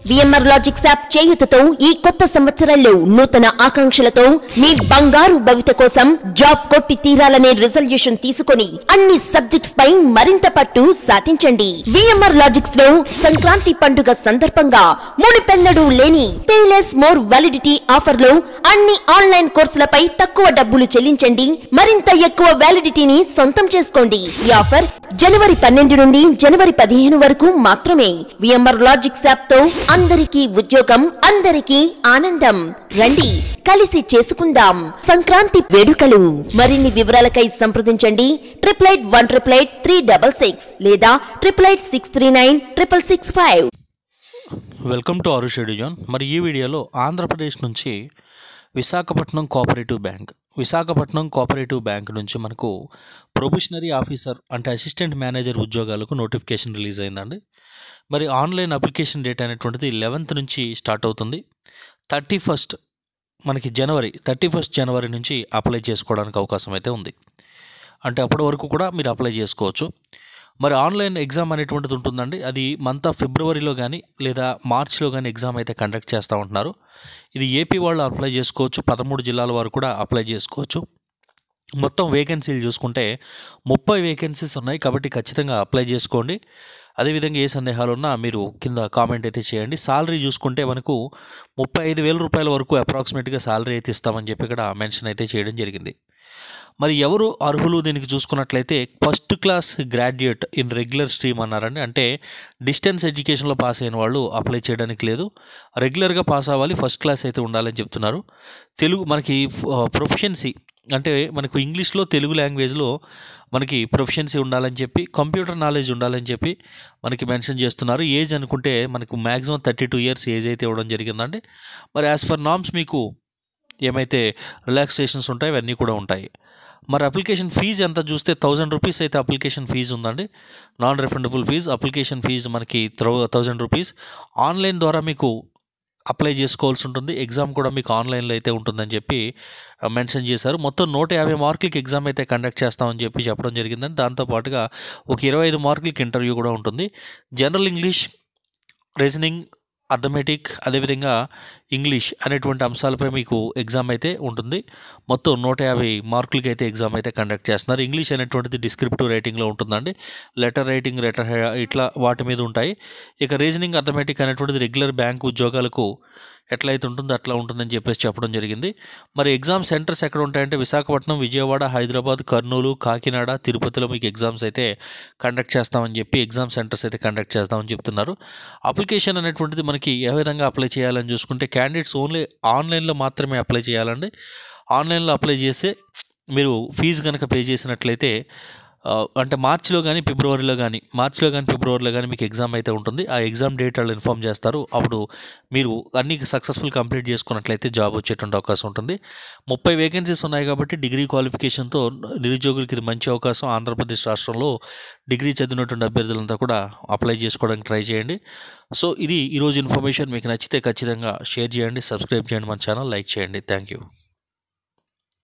VMR logics app చేయుతతో ఈ కొత్త సంవత్సరంలో నూతన ఆకాంక్షలతో మీ బంగారు భవిత కోసం జాబ్ కొట్టి తీరాలనే రిజల్యూషన్ తీసుకొని అన్ని సబ్జెక్ట్స్ పై మరింత పట్టు సాధించండి. విఎంఆర్ లాజిక్స్లో సంక్రాంతి పండుగ సందర్భంగా మునిపెన్నడూ లేని పేలెస్ మోర్ వ్యాలిడిటీ ఆఫర్లో అన్ని ఆన్లైన్ కోర్సులపై తక్కువ డబ్బులు చెల్లించండి. మరింత ఎక్కువ వ్యాలిడిటీని సొంతం చేసుకోండి. ఈ ఆఫర్ జనవరి పన్నెండు నుండి జనవరి పదిహేను వరకు మాత్రమే. విఎంఆర్ లాజిక్స్ యాప్తో అందరికీ ఉద్యోగం అందరికీ ఆనందం. రండి కలిసి చేసుకుందాం. సంక్రాంతి వేడుకలు. మరిన్ని వివరాలకై సంప్రదించండి. Triple eight one triple eight three double six లేదా triple eight six three nine triple six five. Welcome to అరు షెడ్యూజాన్ మరి ఈ వీడియోలో ఆంధ్రప్రదేశ్ నుంచి Visakhapatnam cooperative bank Visakhapatnam cooperative bank నుంచి మనకు ప్రొబిషనరీ ఆఫీసర్ అంటే అసిస్టెంట్ మేనేజర్ ఉద్యోగాలకు నోటిఫికేషన్ రిలీజ్ అయిందండి. మరి ఆన్లైన్ అప్లికేషన్ డేట్ అనేటువంటిది లెవెన్త్ నుంచి స్టార్ట్ అవుతుంది. థర్టీ ఫస్ట్ మనకి జనవరి థర్టీ ఫస్ట్ జనవరి నుంచి అప్లై చేసుకోవడానికి అవకాశం అయితే ఉంది. అంటే అప్పటి వరకు కూడా మీరు అప్లై చేసుకోవచ్చు. మరి ఆన్లైన్ ఎగ్జామ్ అనేటువంటిది ఉంటుందండి. అది మంత్ ఆఫ్ ఫిబ్రవరిలో కానీ లేదా మార్చిలో కానీ ఎగ్జామ్ అయితే కండక్ట్ చేస్తూ ఉంటున్నారు. ఇది ఏపీ వాళ్ళు అప్లై చేసుకోవచ్చు. పదమూడు జిల్లాల వారు కూడా అప్లై చేసుకోవచ్చు. మొత్తం వేకెన్సీలు చూసుకుంటే ముప్పై వేకెన్సీస్ ఉన్నాయి కాబట్టి ఖచ్చితంగా అప్లై చేసుకోండి. అదేవిధంగా ఏ సందేహాలు ఉన్నా మీరు కింద కామెంట్ అయితే చేయండి. సాలరీ చూసుకుంటే మనకు ముప్పై ఐదు వేల రూపాయల వరకు అప్రాక్సిమేట్గా సాలరీ అయితే ఇస్తామని చెప్పి ఇక్కడ మెన్షన్ అయితే చేయడం జరిగింది. మరి ఎవరు అర్హులు దీనికి చూసుకున్నట్లయితే first class graduate in regular stream అన్నారండి. అంటే డిస్టెన్స్ ఎడ్యుకేషన్లో పాస్ అయిన వాళ్ళు అప్లై చేయడానికి లేదు. రెగ్యులర్గా పాస్ అవ్వాలి ఫస్ట్ క్లాస్ అయితే ఉండాలని చెప్తున్నారు. తెలుగు మనకి ప్రొఫిషియన్సీ అంటే మనకు ఇంగ్లీష్లో తెలుగు లాంగ్వేజ్లో మనకి ప్రొఫిషియన్సీ ఉండాలని చెప్పి కంప్యూటర్ నాలెడ్జ్ ఉండాలని చెప్పి మనకి మెన్షన్ చేస్తున్నారు. ఏజ్ అనుకుంటే మనకు maximum thirty two years age అయితే ఇవ్వడం జరిగిందండి. మరి యాజ్ పర్ నామ్స్ మీకు ఏమైతే రిలాక్సేషన్స్ ఉంటాయో అవన్నీ కూడా ఉంటాయి. మరి అప్లికేషన్ ఫీజు ఎంత చూస్తే థౌజండ్ రూపీస్ అయితే అప్లికేషన్ ఫీజు ఉందండి. Non refundable fee application fee మనకి థౌజండ్ రూపీస్ ఆన్లైన్ ద్వారా మీకు అప్లై చేసుకోవాల్సి ఉంటుంది. ఎగ్జామ్ కూడా మీకు ఆన్లైన్లో అయితే ఉంటుందని చెప్పి మెన్షన్ చేశారు. మొత్తం నూట యాభై మార్కులకి ఎగ్జామ్ అయితే కండక్ట్ చేస్తామని చెప్పి చెప్పడం జరిగిందని దాంతోపాటుగా ఒక ఇరవై ఐదు మార్కులకి ఇంటర్వ్యూ కూడా ఉంటుంది. జనరల్ ఇంగ్లీష్ రీజనింగ్ అథమెటిక్ అదేవిధంగా ఇంగ్లీష్ అనేటువంటి అంశాలపై మీకు ఎగ్జామ్ అయితే ఉంటుంది. మొత్తం నూట యాభై మార్కులకి అయితే ఎగ్జామ్ అయితే కండక్ట్ చేస్తున్నారు. ఇంగ్లీష్ అనేటువంటిది డిస్క్రిప్టివ్ రైటింగ్లో ఉంటుందండి. లెటర్ రైటింగ్ లెటర్ ఇట్లా వాటి మీద ఉంటాయి. ఇక రీజనింగ్ అథమెటిక్ అనేటువంటిది రెగ్యులర్ బ్యాంక్ ఉద్యోగాలకు ఎట్లయితే ఉంటుందో అట్లా ఉంటుందని చెప్పేసి చెప్పడం జరిగింది. మరి ఎగ్జామ్ సెంటర్స్ ఎక్కడ ఉంటాయంటే విశాఖపట్నం విజయవాడ హైదరాబాద్ కర్నూలు కాకినాడ తిరుపతిలో మీకు ఎగ్జామ్స్ అయితే కండక్ట్ చేస్తామని చెప్పి ఎగ్జామ్ సెంటర్స్ అయితే కండక్ట్ చేస్తామని చెప్తున్నారు. అప్లికేషన్ అనేటువంటిది మనకి ఏ విధంగా అప్లై చేయాలని చూసుకుంటే క్యాండిడేట్స్ ఓన్లీ ఆన్లైన్లో మాత్రమే అప్లై చేయాలండి. ఆన్లైన్లో అప్లై చేస్తే మీరు ఫీజు కనుక పే చేసినట్లయితే అంటే మార్చిలో కానీ ఫిబ్రవరిలో కానీ మార్చిలో కానీ ఫిబ్రవరిలో కానీ మీకు ఎగ్జామ్ అయితే ఉంటుంది. ఆ ఎగ్జామ్ డేట్ వాళ్ళు ఇన్ఫామ్ చేస్తారు. అప్పుడు మీరు అన్ని సక్సెస్ఫుల్ కంప్లీట్ చేసుకున్నట్లయితే జాబ్ వచ్చేటువంటి అవకాశం ఉంటుంది. ముప్పై వేకెన్సీస్ ఉన్నాయి కాబట్టి డిగ్రీ క్వాలిఫికేషన్తో నిరుద్యోగులకి ఇది మంచి అవకాశం. ఆంధ్రప్రదేశ్ రాష్ట్రంలో డిగ్రీ చదివినటువంటి అభ్యర్థులంతా కూడా అప్లై చేసుకోవడానికి ట్రై చేయండి. సో ఇది ఈరోజు ఇన్ఫర్మేషన్. మీకు నచ్చితే ఖచ్చితంగా షేర్ చేయండి సబ్స్క్రైబ్ చేయండి మన ఛానల్ లైక్ చేయండి. Thank you.